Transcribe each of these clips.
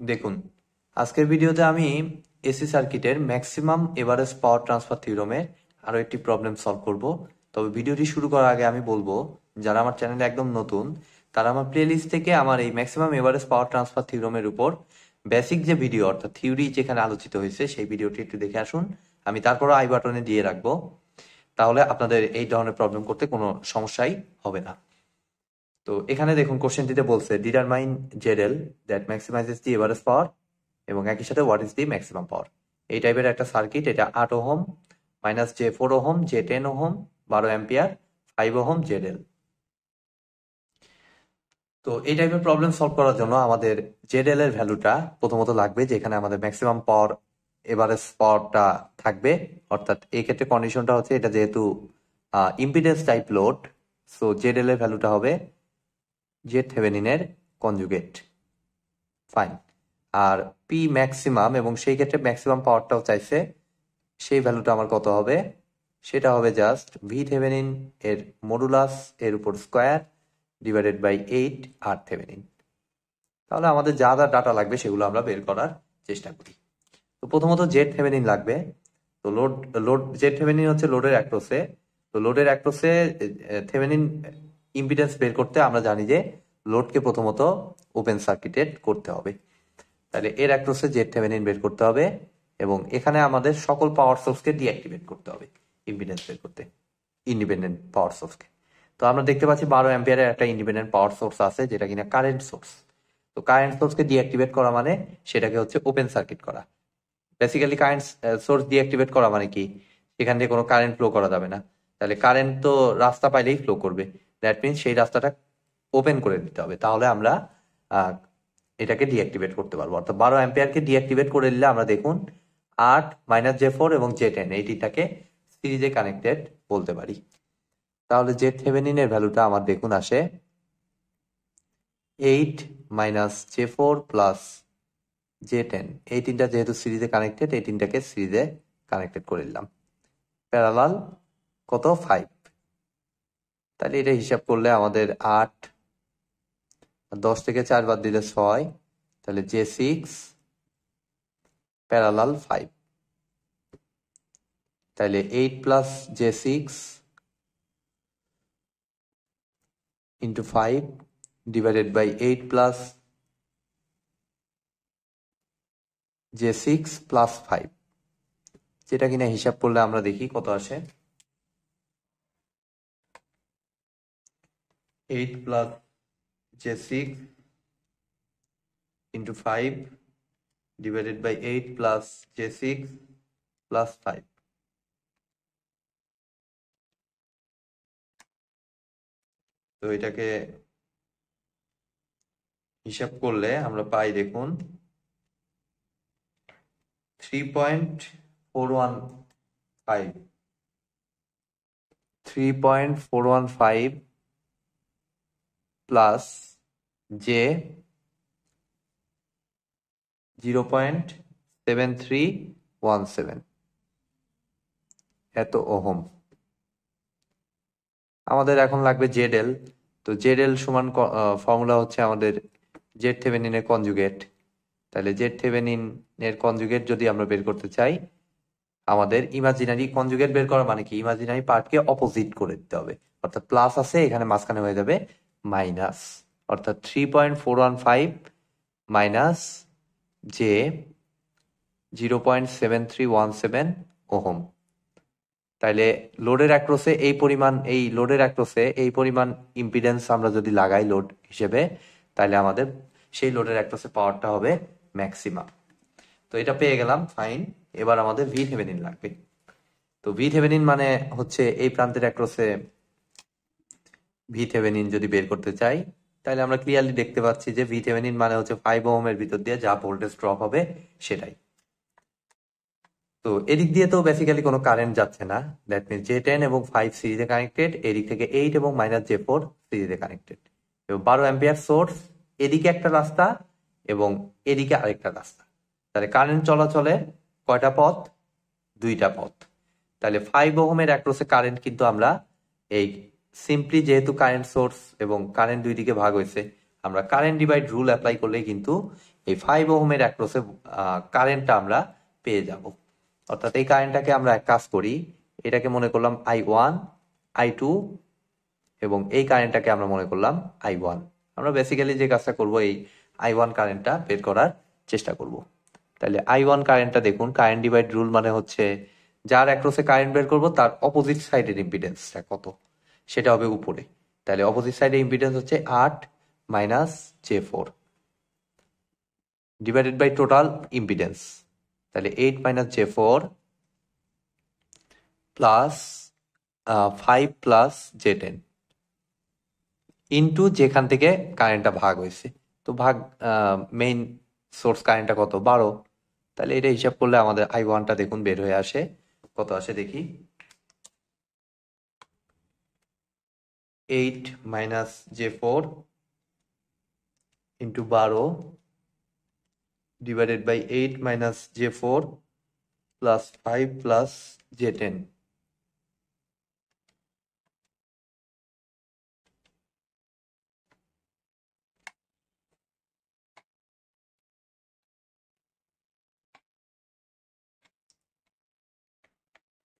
দেখুন, আজকের ভিডিওতে আমি এসি সার্কিটের ম্যাক্সিমাম এভারেজ পাওয়ার ট্রান্সফার থিওরামের আরও একটি প্রবলেম সলভ করব। তবে ভিডিওটি শুরু করার আগে আমি বলব, যারা আমার চ্যানেলে একদম নতুন, তারা আমার প্লেলিস্ট থেকে আমার এই ম্যাক্সিমাম এভারেজ পাওয়ার ট্রান্সফার থিওরামের উপর বেসিক যে ভিডিও, অর্থাৎ থিওরি যেখানে আলোচিত হয়েছে, সেই ভিডিওটি একটু দেখে আসুন। আমি তারপর আই বাটনে দিয়ে রাখব। তাহলে আপনাদের এই ধরনের প্রবলেম করতে কোনো সমস্যাই হবে না। তো এখানে দেখুন কোশ্চেনটিতে বলছে determine Z L that maximizes the average power এবং একই সাথে what is the maximum power এই টাইপের একটা সার্কিট এটা আট ohm minus J four ohm J ten ohm, বারো ampere five ohm Z L তো এই টাইপের প্রবলেম সলভ করার জন্য আমাদের জেডেল এর ভ্যালুটা প্রথমত লাগবে, যেখানে আমাদের ম্যাক্সিমাম পাওয়ার এভারেজ পাওয়ারটা থাকবে। অর্থাৎ এই ক্ষেত্রে কন্ডিশনটা হচ্ছে এটা যেহেতু impedance type load so Z L এর ভ্যালুটা হবে জেড থেভেনিনের কনজুগেট ফাইন আর পি ম্যাক্সিমাম এবং সেই ক্ষেত্রে ম্যাক্সিমাম পাওয়ারটাও চাইছে, সেই ভ্যালুটা আমার কত হবে? সেটা হবে জাস্ট ভি থেভেনিন এর মডুলাস এর উপর square divided by eight R Thevenin তাহলে আমাদের যা যা ডাটা লাগবে সেগুলো আমরা বের করার চেষ্টা করি। তো প্রথমত জেড থেভেনিন লাগবে। তো লোড লোড জেড থেভেনিন হচ্ছে লোডের অ্যাক্রোসে তো লোডের অ্যাক্রোসে থেভেনিন ইম্পিডেন্স বের করতে আমরা জানি যে লোডকে প্রথমত ওপেন সার্কিটেড করতে হবে। তাহলে এর অ্যাক্রোসে জেড থেভেনিন বের করতে হবে এবং এখানে আমাদের সকল পাওয়ার সোর্সকে ডিঅ্যাক্টিভেট করতে হবে ইম্পিডেন্স বের করতে ইন্ডিপেন্ডেন্ট পাওয়ার সোর্সকে তো আমরা দেখতে পাচ্ছি বারো অ্যাম্পিয়ারের একটা ইন্ডিপেন্ডেন্ট পাওয়ার সোর্স আছে যেটা কিনা কারেন্ট সোর্স তো কারেন্ট সোর্সকে ডিঅ্যাক্টিভেট করা মানে সেটাকে হচ্ছে ওপেন সার্কিট করা। বেসিক্যালি কারেন্ট সোর্স ডিঅ্যাক্টিভেট করা মানে কি? সেখান থেকে কোনো কারেন্ট ফ্লো করা যাবে না। তাহলে কারেন্ট তো রাস্তা পাইলেই ফ্লো করবে। দ্যাট মিনস সেই রাস্তাটা ওপেন করে দিতে হবে। তাহলে আমরা এটাকে ডিঅ্যাক্টিভেট করতে পারব। অর্থাৎ বারো অ্যাম্পিয়ারকে ডিঅ্যাক্টিভেট করে দিলে আমরা দেখুন আট মাইনাস জে ফোর এবং জে টেন এইটিটাকে সিরিজে কানেক্টেড বলতে পারি। তাহলে জে থেভেনিনের ভ্যালুটা আমার দেখুন আসে eight minus J four plus J ten এই তিনটা যেহেতু সিরিজে কানেক্টেড এই তিনটাকে সিরিজে কানেক্টেড করে দিলাম প্যারালাল কত? ফাইভ তাহলে এটা হিসাব করলে আমাদের আট, দশ থেকে চার বাদ দিলে ছয়, তাহলে জে সিক্স প্যারালাল ফাইভ তাহলে eight plus J six into five divided by eight plus J six plus five যেটা কিনা হিসাব করলে আমরা দেখি কত আসে? Eight plus J six into five divided by eight plus J six plus five তো এটাকে হিসাব করলে আমরা পাই দেখুন three point four one five three point four one five plus J zero point seven three one seven এত ohm. আমাদের এখন লাগবে জেড এল তো জেড এল সমান ফর্মুলা হচ্ছে আমাদের জেড থেভেনিনের কনজুগেট তাহলে জেড থেভেনিন এর কনজুগেট যদি আমরা বের করতে চাই, আমাদের ইমাজিনারি কনজুগেট বের করা মানে কি? ইমাজিনারি পার্টকে অপোজিট করে দিতে হবে। অর্থাৎ প্লাস আছে, এখানে মাঝখানে হয়ে যাবে মাইনাস অর্থাৎ three point four one five minus J zero point seven three one seven ohm. তাইলে লোডের অ্যাক্রোসে এই পরিমাণ, এই লোডের অ্যাক্রোসে এই পরিমাণ ইম্পিডেন্স আমরা যদি লাগাই লোড হিসেবে, তাহলে আমাদের সেই লোডের অ্যাক্রোসে পাওয়ারটা হবে ম্যাক্সিমাম তো এটা পেয়ে গেলাম, ফাইন। এবার আমাদের ভি থেভেনিন লাগবে। তো ভি থেভেনিন মানে হচ্ছে এই প্রান্তের অ্যাক্রোসে ভি থেভেনিন যদি বের করতে চাই, তাহলে আমরা ক্লিয়ারলি দেখতে পাচ্ছি যে ভি থেভেনিন মানে হচ্ছে ফাইভ ওহমের ভিতর দিয়ে যা ভোল্টেজ ড্রপ হবে সেটাই। তো এদিক দিয়ে তো বেসিক্যালি কোনো কারেন্ট যাচ্ছে না। দ্যাট মিনস জে টেন এবং ফাইভ সিরিজে কানেক্টেড এদিক থেকে এইট এবং মাইনাস জে ফোর সিরিজে কানেক্টেড এবং বারো অ্যাম্পিয়ার সোর্স এদিকে একটা রাস্তা এবং এদিকে আরেকটা রাস্তা। তাহলে কারেন্ট চলাচলে কয়টা পথ? দুইটা পথ। তাহলে ফাইভ ওহমের অ্যাক্রোসে কারেন্ট কিন্তু আমরা এই সিম্পলি যেহেতু কারেন্ট সোর্স এবং কারেন্ট দুই দিকে ভাগ হয়েছে, আমরা কারেন্ট ডিভাইড রুল অ্যাপ্লাই করলেই কিন্তু এই ফাইভ ওহমের অ্যাক্রসে কারেন্টটা আমরা পেয়ে যাব। অর্থাৎ এই কারেন্টটাকে আমরা এক কাজ করি, এটাকে মনে করলাম আই ওয়ান আই টু এবং এই কারেন্টটাকে আমরা মনে করলাম আই ওয়ান আমরা বেসিক্যালি যে কাজটা করব এই আই ওয়ান কারেন্টটা বের করার চেষ্টা করব। তাহলে আই ওয়ান কারেন্টটা দেখুন কারেন্ট ডিভাইড রুল মানে হচ্ছে যার অ্যাক্রসে কারেন্ট বের করব, তার অপোজিট সাইডের ইম্পিডেন্সটা কত? সেটা হবে উপরে। তাহলে অপোজিট সাইডের ইম্পিডেন্স হচ্ছে আট minus j four divided by total impedance তাহলে eight minus j four plus five plus j ten into যেখান থেকে কারেন্টটা ভাগ হয়েছে। তো ভাগ মেইন সোর্স কারেন্টটা কত? বারো। তাহলে এটা হিসাব করলে আমাদের আই ওয়ানটা দেখুন বের হয়ে আসে। কত আসে দেখি? Eight minus j four into বারো divided by eight minus j four plus five plus j ten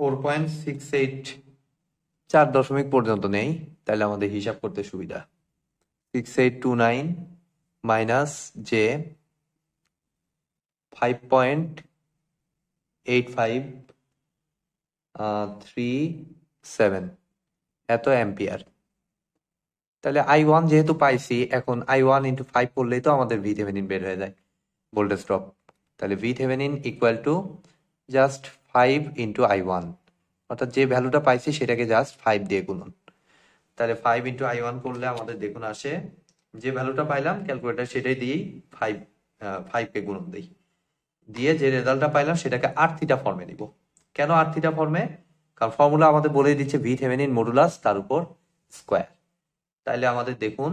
four point six eight চার দশমিক পর্যন্ত নেই, তাহলে আমাদের হিসাব করতে সুবিধা। Six eight two nine minus j five point eight five three seven এত অ্যাম্পিয়ার তাহলে আই ওয়ান যেহেতু পাইছি, এখন আই ওয়ান ইন্টু ফাইভ করলেই তো আমাদের ভি থেভেনিন বের হয়ে যায় ভোল্টেজ ড্রপ তাহলে V Thevenin equal to just five into I one অর্থাৎ যে ভ্যালুটা পাইছি সেটাকে জাস্ট ফাইভ দিয়ে গুনুন তাহলে ফাইভ ইন্টু আই ওয়ান করলে আমাদের দেখুন আসে, যে ভ্যালুটা পাইলাম ক্যালকুলেটার সেটাই দিয়েই ফাইভ ফাইভকে গুণন দিই। দিয়ে যে রেজাল্টটা পাইলাম সেটাকে আর থিটা ফর্মে নিব। কেন আর থিটা ফর্মে কারণ ফর্মুলা আমাদের বলে দিচ্ছে ভি থেভেনিন মডুলাস তার উপর স্কোয়ার তাইলে আমাদের দেখুন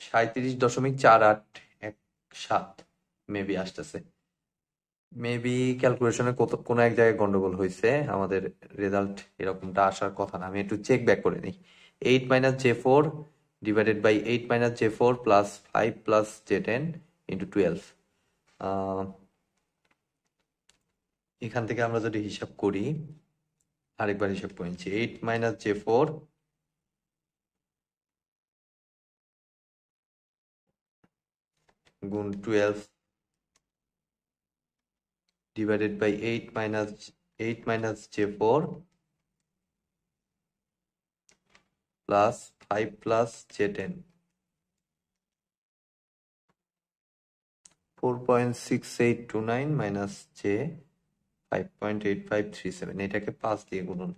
সাঁত্রিশ দশমিক চার আট এক সাত মেবি আসতেছে। মেবি ক্যালকুলেশনে কত কোনো এক জায়গায় গন্ডগোল হয়েছে, আমাদের রেজাল্ট এরকমটা আসার কথা না। আমি একটু চেক ব্যাক করে নিই। Eight minus j four divided by eight minus j four plus five plus j ten into twelve এখান থেকে আমরা যদি হিসাব করি, আরেকবার হিসাব করে নিচ্ছি। এইট মাইনাস জে ফোর গুণ twelve divided by 8 minus 8 minus j4 plus 5 plus j10 4.6829 minus j 5.8537 এটাকে 5 দিয়ে গুণুন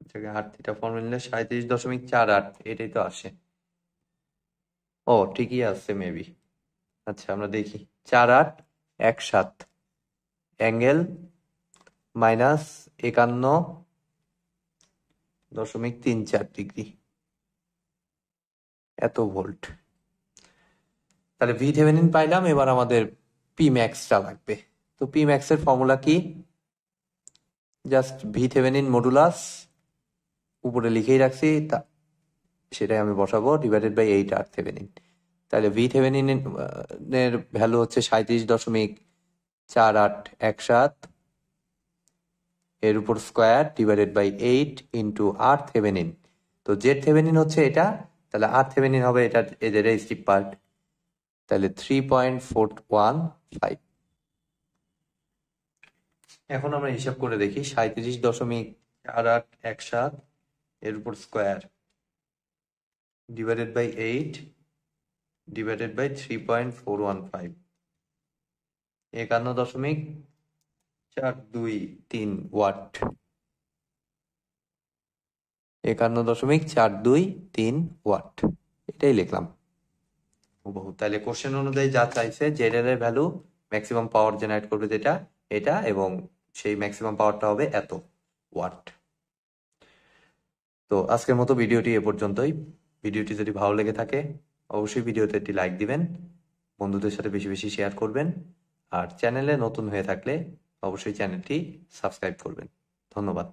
এটাকে আট থিটা ফর্মুলা দশমিক চার আট, এটাই তো আসে। ও, ঠিকই আছে মেবি আচ্ছা আমরা দেখি। চার আট, এক সাত। অ্যাঙ্গেল মাইনাস একান্ন দশমিক তিন চার ডিগ্রি। এত ভোল্ট। তাহলে ভি থেভেনিন পাইলাম, এবার আমাদের পি ম্যাক্সটা লাগবে। তো পি ম্যাক্স এর ফর্মুলা কি? জাস্ট ভি থেভেনিন মডুলাস উপরে লিখেই রাখছি, তা সেটাই আমি বসাবো divided by eight R Thevenin তাহলে ভি থেভেনিনের ভ্যালু হচ্ছে সাঁত্রিশ দশমিক চার আট এক সাত। এর উপর square divided by eight into R Thevenin তো জেড থেভেনিন হচ্ছে এটা, তাহলে আর থেভেনিন হবে এটা, এদের স্টিপ পার্ট তাহলে three point four one five এখন আমরা হিসাব করে দেখি সাঁত্রিশ দশমিক চার আট এক সাত এর উপর square divided by eight divided by three point four one five একান্ন দশমিক চার দুই তিন ওয়াট। একান্ন দশমিক চার দুই তিন ওয়াট। এটাই লিখলাম। বহু তাহলে কোশ্চেন অনুযায়ী যা চাইছে জেডেল এর ভ্যালু ম্যাক্সিমাম পাওয়ার জেনারেট করবে যেটা, এটা এবং সেই ম্যাক্সিমাম পাওয়ারটা হবে এত ওয়াট তো আজকের মতো ভিডিওটি এ পর্যন্তই। ভিডিওটি যদি ভালো লেগে থাকে অবশ্যই ভিডিওতে একটি লাইক দিবেন, বন্ধুদের সাথে বেশি বেশি শেয়ার করবেন, আর চ্যানেলে নতুন হয়ে থাকলে অবশ্যই চ্যানেলটি সাবস্ক্রাইব করবেন। ধন্যবাদ।